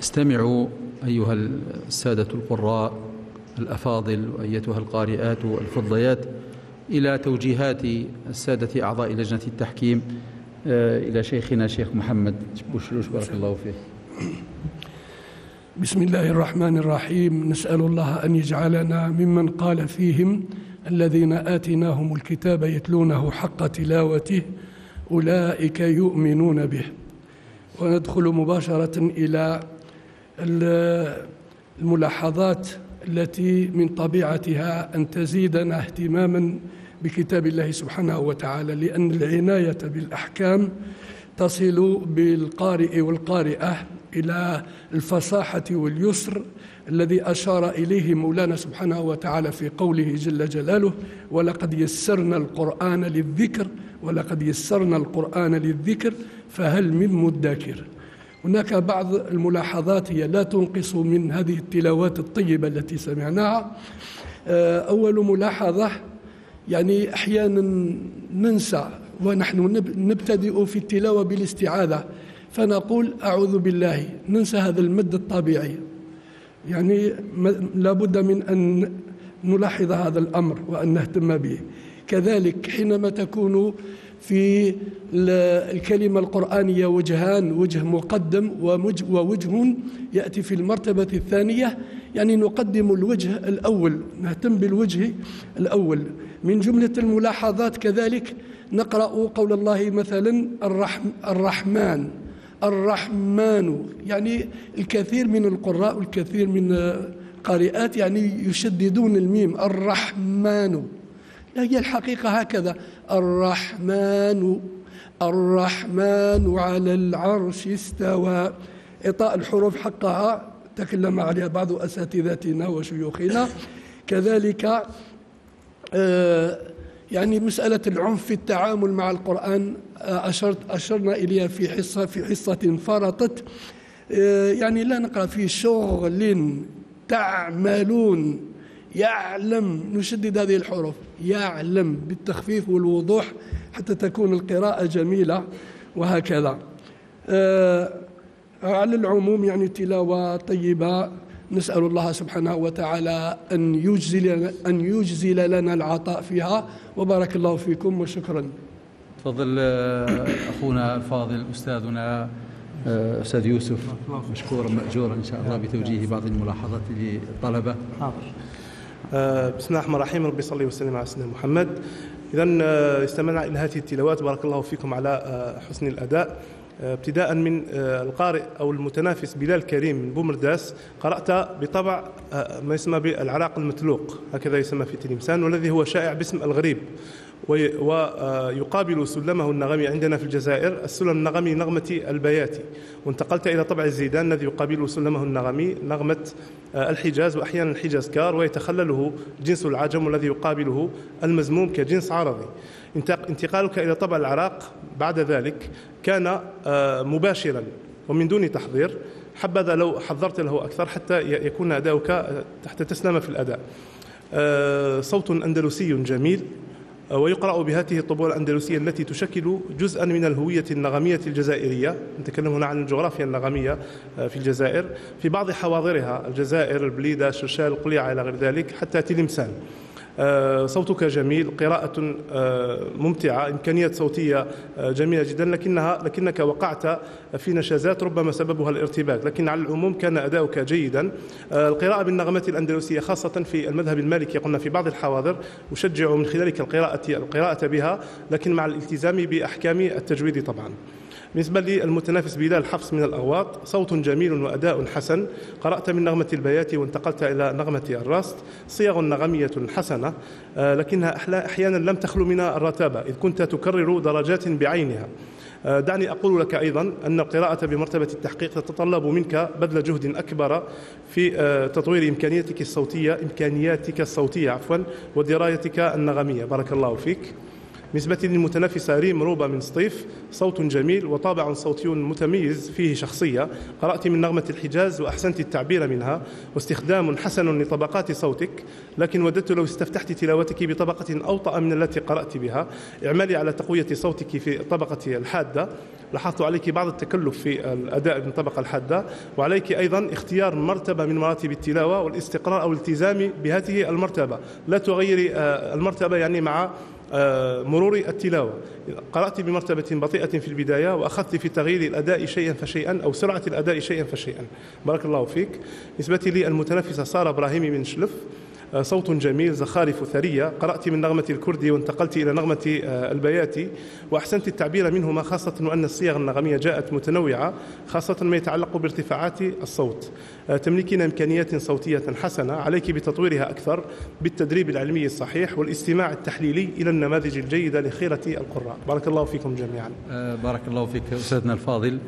استمعوا أيها السادة القراء الأفاضل وأيتها القارئات الفضيات إلى توجيهات السادة أعضاء لجنة التحكيم آه، إلى شيخنا شيخ محمد بشلوش بارك الله فيه. بسم الله الرحمن الرحيم. نسأل الله أن يجعلنا ممن قال فيهم الذين آتيناهم الكتاب يتلونه حق تلاوته أولئك يؤمنون به. وندخل مباشرة إلى الملاحظات التي من طبيعتها أن تزيدنا اهتماما بكتاب الله سبحانه وتعالى لأن العناية بالأحكام تصل بالقارئ والقارئة إلى الفصاحة واليسر الذي أشار إليه مولانا سبحانه وتعالى في قوله جل جلاله ولقد يسرنا القرآن للذكر ولقد يسرنا القرآن للذكر فهل من مدكر؟ هناك بعض الملاحظات هي لا تنقص من هذه التلاوات الطيبة التي سمعناها. آه، أول ملاحظة يعني أحيانا ننسى ونحن نبتدئ في التلاوة بالاستعاذة فنقول أعوذ بالله ننسى هذا المد الطبيعي. يعني لابد من أن نلاحظ هذا الأمر وأن نهتم به. كذلك حينما تكون في الكلمة القرآنية وجهان وجه مقدم ووجه يأتي في المرتبة الثانية. يعني نقدم الوجه الأول نهتم بالوجه الأول. من جملة الملاحظات كذلك نقرأ قول الله مثلا الرحمن. الرحمن يعني الكثير من القراء والكثير من القارئات يعني يشددون الميم. الرحمن. لا هي الحقيقة هكذا. الرحمن الرحمن على العرش استوى. إعطاء الحروف حقها تكلم عليها بعض أساتذتنا وشيوخنا. كذلك آه، يعني مسألة العنف في التعامل مع القرآن آه، أشرت أشرنا إليها في حصة في حصة فرطت آه، يعني لا نقرأ في شغل تعملون. يعلم نشدد هذه الحروف يعلم بالتخفيف والوضوح حتى تكون القراءة جميلة وهكذا. آه على العموم يعني تلاوة طيبة. نسأل الله سبحانه وتعالى أن يجزل أن يجزل لنا العطاء فيها. وبارك الله فيكم وشكرا. تفضل آه، أخونا الفاضل أستاذنا آه، أستاذ يوسف مشكورا مأجورا إن شاء الله بتوجيه بعض الملاحظات للطلبة حاضر. بسم الله الرحمن الرحيم. ربي صلي وسلم على سيدنا محمد. إذا آه، استمعنا إلى هذه التلاوات. بارك الله فيكم على آه، حسن الأداء. ابتداء من القارئ أو المتنافس بلال كريم من بومرداس قرأت بطبع ما يسمى بالعراق المتلوق هكذا يسمى في تلمسان والذي هو شائع باسم الغريب ويقابل سلمه النغمي عندنا في الجزائر السلم النغمي نغمة البياتي وانتقلت إلى طبع الزيدان الذي يقابل سلمه النغمي نغمة آه، الحجاز وأحيانا الحجاز كار ويتخلله جنس العجم الذي يقابله المزموم كجنس عربي انتقالك إلى طبع العراق بعد ذلك كان آه، مباشرا ومن دون تحضير. حبذا لو حضرت له أكثر حتى يكون أداؤك آه، تحت تسلم في الأداء. صوت أندلسي جميل. ويقرأ بهذه الطبوع الأندلسية التي تشكل جزءا من الهوية النغمية الجزائرية. نتكلم هنا عن الجغرافيا النغمية آه، في الجزائر. في بعض حواضرها الجزائر البليدة شرشال القليعة إلى غير ذلك حتى تلمسان. آه، صوتك جميل قراءة آه، ممتعة إمكانيات صوتية آه، جميلة جدا لكنها لكنك وقعت في نشازات ربما سببها الارتباك لكن على العموم كان أداؤك جيدا. القراءة بالنغمات الأندلسية خاصة في المذهب المالكي قلنا في بعض الحواضر أشجع من خلالك القراءة القراءة بها لكن مع الالتزام بأحكام التجويد طبعا. بالنسبة للمتنافس بلال حفص من الأغواط صوت جميل وأداء حسن. قرأت من نغمة البيات وانتقلت إلى نغمة الراست. صيغ نغمية حسنة آه، لكنها أحيانا لم تخلو من الرتابة إذ كنت تكرر درجات بعينها. آه، دعني أقول لك أيضا أن القراءة بمرتبة التحقيق تتطلب منك بذل جهد أكبر في آه، تطوير إمكانياتك الصوتية إمكانياتك الصوتية عفوا ودرايتك النغمية. بارك الله فيك. بالنسبة للمتنافسة ريم روبا من سطيف صوت جميل وطابع صوتي متميز فيه شخصية. قرأت من نغمة الحجاز وأحسنت التعبير منها واستخدام حسن لطبقات صوتك لكن وددت لو استفتحت تلاوتك بطبقة أوطأ من التي قرأت بها. اعملي على تقوية صوتك في طبقة الحادة. لاحظت عليك بعض التكلف في الأداء من الطبقة الحادة وعليك أيضا اختيار مرتبة من مراتب التلاوة والاستقرار أو الالتزام بهذه المرتبة. لا تغيري آه، المرتبة يعني مع مرور التلاوة. قرأت بمرتبة بطيئة في البداية وأخذت في تغيير الأداء شيئا فشيئا أو سرعة الأداء شيئا فشيئا. بارك الله فيك. بالنسبة لي المتنافسة سارة إبراهيمي من شلف. آه، صوت جميل زخارف ثرية. قرأت من نغمة الكردي وانتقلت إلى نغمة آه، البياتي وأحسنت التعبير منهما خاصة وأن الصيغ النغمية جاءت متنوعة خاصة ما يتعلق بارتفاعات الصوت. آه، تملكين إمكانيات صوتية حسنة عليك بتطويرها أكثر بالتدريب العلمي الصحيح والاستماع التحليلي إلى النماذج الجيدة لخيرة القراء. بارك الله فيكم جميعا. بارك الله فيك أستاذنا الفاضل.